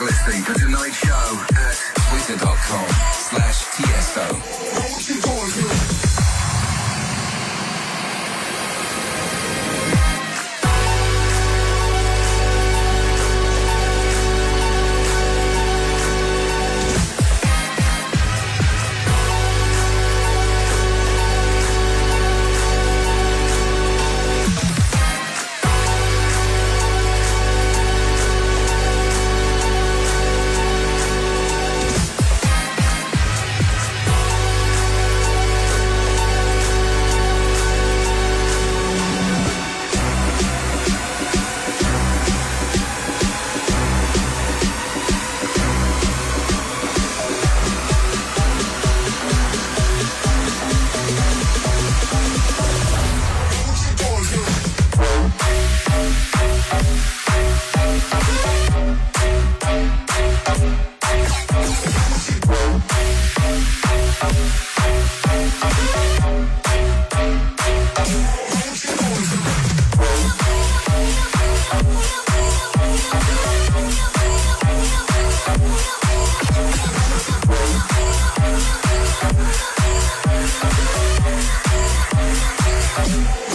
back listening to tonight's show at twitter.com slash TSO.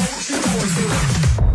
You're tuned in to